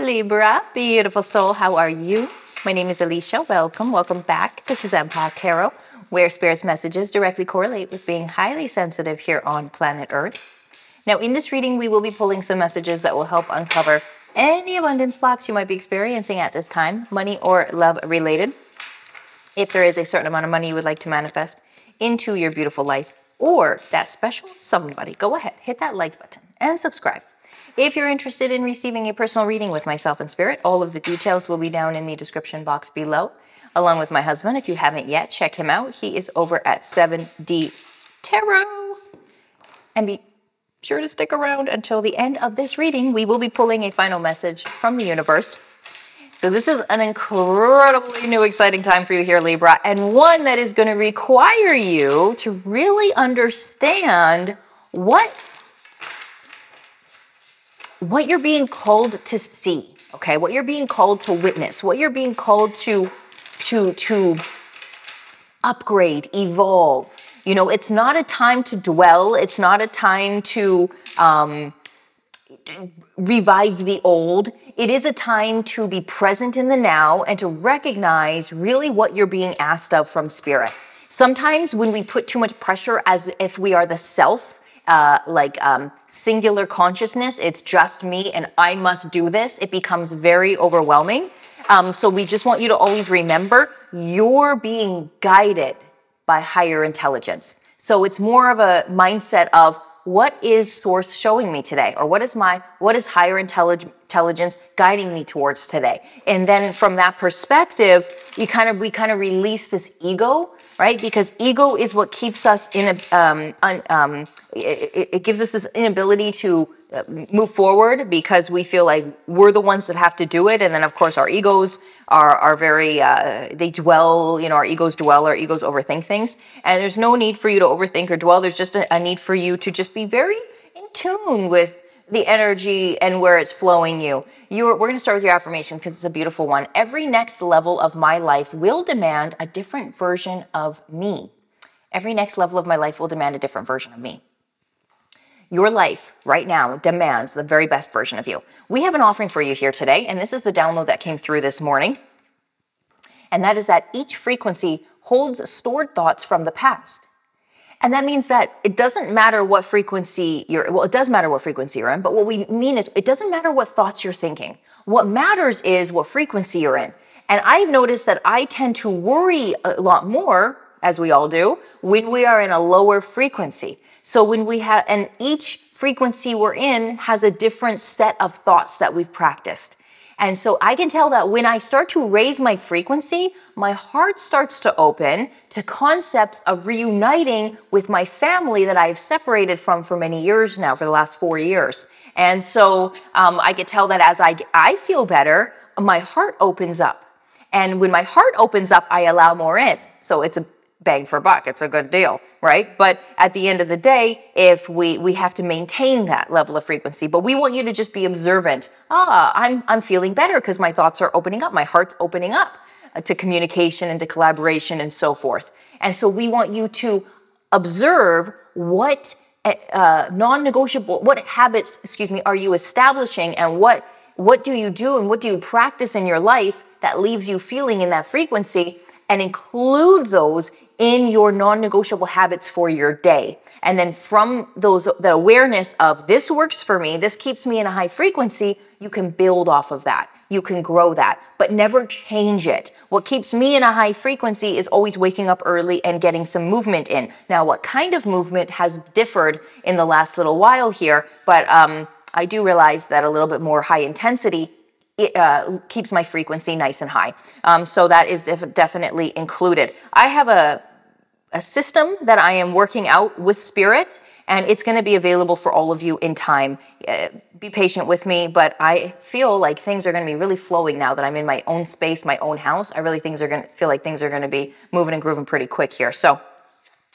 Libra, beautiful soul, how are you? My name is Alicia. Welcome, welcome back. This is Empath Tarot, where Spirit's messages directly correlate with being highly sensitive here on planet Earth. Now, in this reading, we will be pulling some messages that will help uncover any abundance blocks you might be experiencing at this time, money or love related. If there is a certain amount of money you would like to manifest into your beautiful life or that special somebody, go ahead, hit that like button and subscribe. If you're interested in receiving a personal reading with myself and spirit, all of the details will be down in the description box below, along with my husband. If you haven't yet, check him out. He is over at 7D Tarot. And be sure to stick around until the end of this reading. We will be pulling a final message from the universe. So, this is an incredibly new, exciting time for you here, Libra, and one that is going to require you to really understand what, what you're being called to see, okay? What you're being called to witness, what you're being called to, to, to upgrade, evolve, you know, it's not a time to dwell. It's not a time to um, revive the old. It is a time to be present in the now and to recognize really what you're being asked of from spirit. Sometimes when we put too much pressure as if we are the self, uh, like um, singular consciousness, it's just me and I must do this, it becomes very overwhelming. Um, so we just want you to always remember you're being guided by higher intelligence. So it's more of a mindset of what is source showing me today? Or what is my what is higher intelligence guiding me towards today? And then from that perspective you kind of we kind of release this ego right? Because ego is what keeps us in a um, un, um, it, it gives us this inability to move forward because we feel like we're the ones that have to do it and then of course our egos are are very uh, they dwell you know our egos dwell our egos overthink things and there's no need for you to overthink or dwell there's just a, a need for you to just be very in tune with the energy and where it's flowing you. You're, we're going to start with your affirmation because it's a beautiful one. Every next level of my life will demand a different version of me. Every next level of my life will demand a different version of me. Your life right now demands the very best version of you. We have an offering for you here today, and this is the download that came through this morning. And that is that each frequency holds stored thoughts from the past. And that means that it doesn't matter what frequency you're, well, it does matter what frequency you're in, but what we mean is it doesn't matter what thoughts you're thinking. What matters is what frequency you're in. And I've noticed that I tend to worry a lot more, as we all do, when we are in a lower frequency. So when we have, and each frequency we're in has a different set of thoughts that we've practiced. And so I can tell that when I start to raise my frequency, my heart starts to open to concepts of reuniting with my family that I've separated from for many years now, for the last four years. And so um, I could tell that as I, I feel better, my heart opens up. And when my heart opens up, I allow more in. So it's a bang for buck. It's a good deal, right? But at the end of the day, if we we have to maintain that level of frequency, but we want you to just be observant. Ah, I'm I'm feeling better because my thoughts are opening up, my heart's opening up uh, to communication and to collaboration and so forth. And so we want you to observe what uh, uh non-negotiable, what habits, excuse me, are you establishing, and what what do you do and what do you practice in your life that leaves you feeling in that frequency and include those in your non-negotiable habits for your day. And then from those the awareness of this works for me, this keeps me in a high frequency, you can build off of that. You can grow that, but never change it. What keeps me in a high frequency is always waking up early and getting some movement in. Now, what kind of movement has differed in the last little while here, but um, I do realize that a little bit more high intensity it, uh, keeps my frequency nice and high. Um, so that is def definitely included. I have a a system that I am working out with Spirit, and it's going to be available for all of you in time. Uh, be patient with me, but I feel like things are going to be really flowing now that I'm in my own space, my own house. I really things are going to feel like things are going to be moving and grooving pretty quick here. So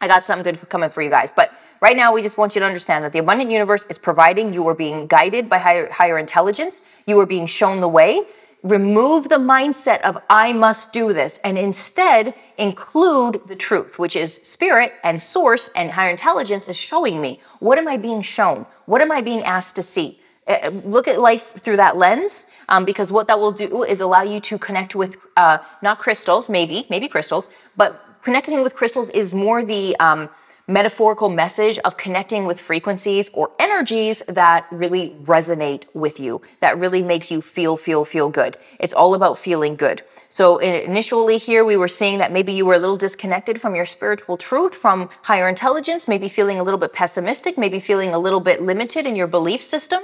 I got something good coming for you guys. But right now, we just want you to understand that the abundant universe is providing. You are being guided by higher, higher intelligence. You are being shown the way remove the mindset of I must do this and instead include the truth, which is spirit and source and higher intelligence is showing me what am I being shown? What am I being asked to see? uh, look at life through that lens um, because what that will do is allow you to connect with uh, not crystals, maybe, maybe crystals, but connecting with crystals is more the um, metaphorical message of connecting with frequencies or energies that really resonate with you, that really make you feel, feel, feel good. It's all about feeling good. So initially here, we were seeing that maybe you were a little disconnected from your spiritual truth, from higher intelligence, maybe feeling a little bit pessimistic, maybe feeling a little bit limited in your belief system.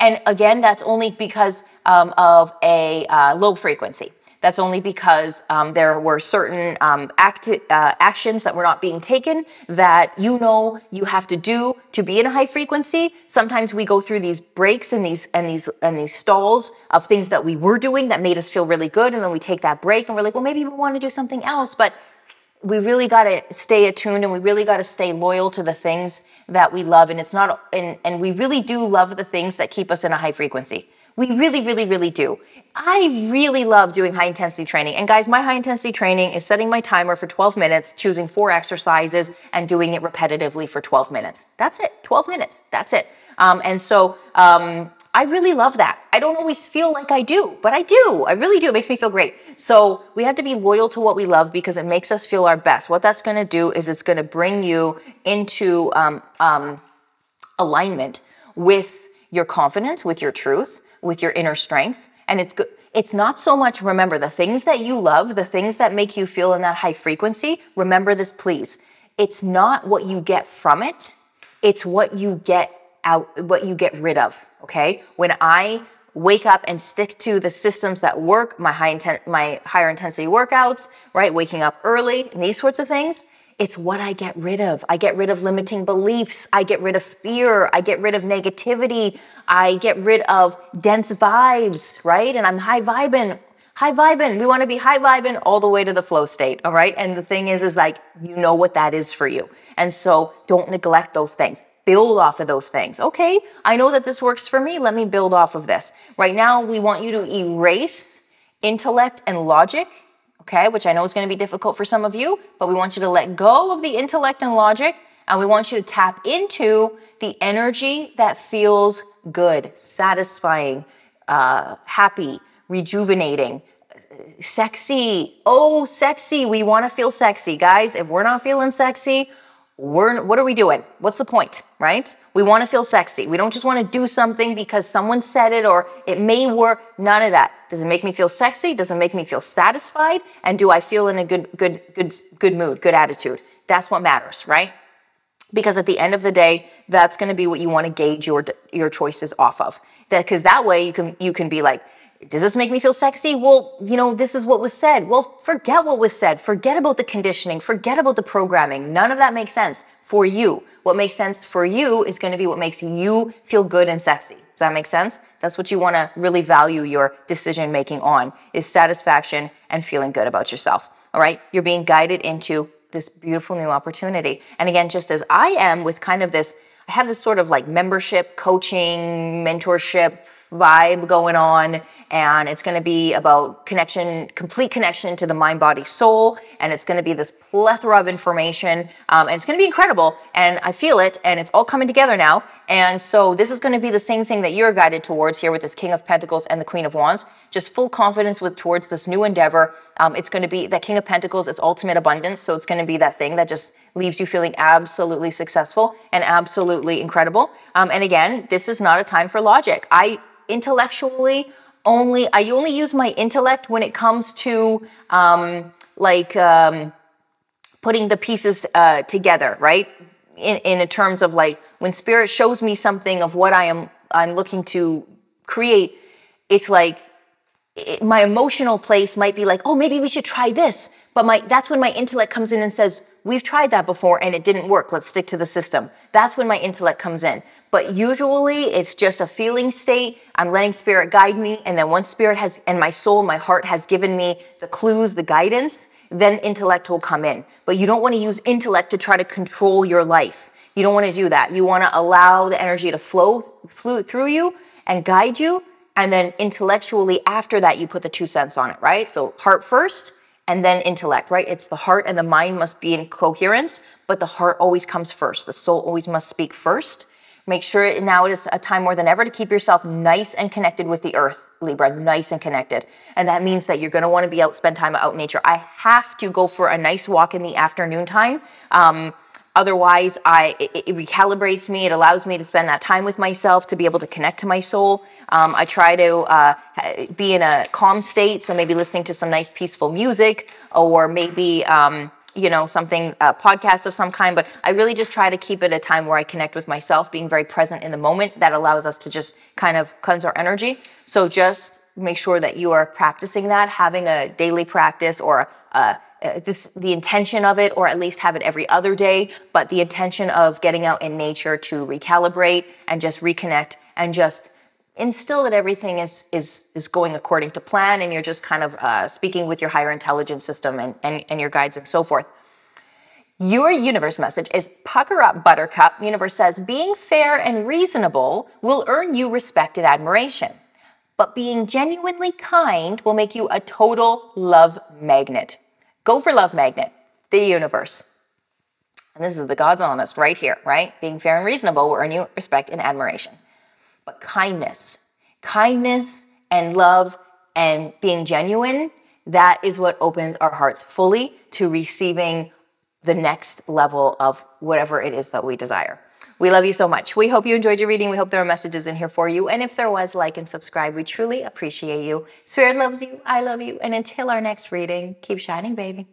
And again, that's only because um, of a uh, low frequency. That's only because um, there were certain um, acti- uh, actions that were not being taken that you know you have to do to be in a high frequency. Sometimes we go through these breaks and these and these and these stalls of things that we were doing that made us feel really good, and then we take that break and we're like, well, maybe we want to do something else, but we really got to stay attuned and we really got to stay loyal to the things that we love and it's not and, and we really do love the things that keep us in a high frequency we really, really, really do. I really love doing high intensity training. And guys, my high intensity training is setting my timer for 12 minutes, choosing four exercises, and doing it repetitively for 12 minutes. That's it, 12 minutes. That's it. Um, and so um, I really love that. I don't always feel like I do, but I do. I really do. It makes me feel great. So we have to be loyal to what we love because it makes us feel our best. What that's going to do is it's going to bring you into um, um, alignment with your confidence, with your truth with your inner strength. And it's good. It's not so much, remember, the things that you love, the things that make you feel in that high frequency. Remember this, please. It's not what you get from it, it's what you get out, what you get rid of. Okay. When I wake up and stick to the systems that work, my high intent, my higher intensity workouts, right? Waking up early and these sorts of things it's what I get rid of. I get rid of limiting beliefs. I get rid of fear. I get rid of negativity. I get rid of dense vibes, right? And I'm high vibing. High vibing. We want to be high vibing all the way to the flow state, all right? And the thing is, is like, you know what that is for you. And so don't neglect those things. Build off of those things. Okay, I know that this works for me. Let me build off of this. Right now, we want you to erase intellect and logic okay, which I know is going to be difficult for some of you, but we want you to let go of the intellect and logic, and we want you to tap into the energy that feels good, satisfying, uh, happy, rejuvenating, sexy. Oh, sexy. We want to feel sexy. Guys, if we're not feeling sexy, we're what are we doing? What's the point, right? We want to feel sexy. We don't just want to do something because someone said it or it may work. None of that. Does it make me feel sexy? Does it make me feel satisfied? And do I feel in a good good good good mood, good attitude? That's what matters, right? Because at the end of the day, that's going to be what you want to gauge your your choices off of. That because that way you can you can be like, does this make me feel sexy? Well, you know, this is what was said. Well, forget what was said. Forget about the conditioning. Forget about the programming. None of that makes sense for you. What makes sense for you is going to be what makes you feel good and sexy. Does that make sense? That's what you want to really value your decision making on is satisfaction and feeling good about yourself. All right? You're being guided into this beautiful new opportunity. And again, just as I am with kind of this I have this sort of like membership, coaching, mentorship vibe going on and it's going to be about connection complete connection to the mind body soul and it's going to be this plethora of information um, and it's going to be incredible and i feel it and it's all coming together now and so this is going to be the same thing that you're guided towards here with this king of pentacles and the queen of wands just full confidence with towards this new endeavor. Um, it's going to be that king of pentacles is ultimate abundance so it's going to be that thing that just leaves you feeling absolutely successful and absolutely incredible. Um, and again this is not a time for logic. I intellectually only I only use my intellect when it comes to um, like um, putting the pieces uh, together, right? In in terms of like when spirit shows me something of what I am I'm looking to create, it's like it, my emotional place might be like, oh, maybe we should try this. But my that's when my intellect comes in and says, we've tried that before and it didn't work. Let's stick to the system. That's when my intellect comes in. But usually it's just a feeling state. I'm letting spirit guide me. And then once spirit has, and my soul, my heart has given me the clues, the guidance, then intellect will come in. But you don't want to use intellect to try to control your life. You don't want to do that. You want to allow the energy to flow, through you and guide you. And then intellectually after that, you put the two cents on it, right? So heart first and then intellect, right? It's the heart and the mind must be in coherence, but the heart always comes first. The soul always must speak first Make sure now it is a time more than ever to keep yourself nice and connected with the earth, Libra, nice and connected. And that means that you're going to want to be out, spend time out in nature. I have to go for a nice walk in the afternoon time. Um, Otherwise, I, it, it, recalibrates me. It allows me to spend that time with myself to be able to connect to my soul. Um, I try to uh, be in a calm state, so maybe listening to some nice peaceful music or maybe. Um, you know, something, a podcast of some kind, but I really just try to keep it a time where I connect with myself, being very present in the moment. That allows us to just kind of cleanse our energy. So just make sure that you are practicing that, having a daily practice or a, uh, this, the intention of it, or at least have it every other day, but the intention of getting out in nature to recalibrate and just reconnect and just instill that everything is is is going according to plan, and you're just kind of uh, speaking with your higher intelligence system and, and and your guides and so forth. Your universe message is pucker up, buttercup. Universe says being fair and reasonable will earn you respect and admiration. But being genuinely kind will make you a total love magnet. Go for love magnet, the universe. And this is the God's honest right here, right? Being fair and reasonable will earn you respect and admiration. But kindness, kindness and love and being genuine, that is what opens our hearts fully to receiving the next level of whatever it is that we desire. We love you so much. We hope you enjoyed your reading. We hope there are messages in here for you. And if there was, like and subscribe. We truly appreciate you. Spirit loves you. I love you. And until our next reading, keep shining, baby.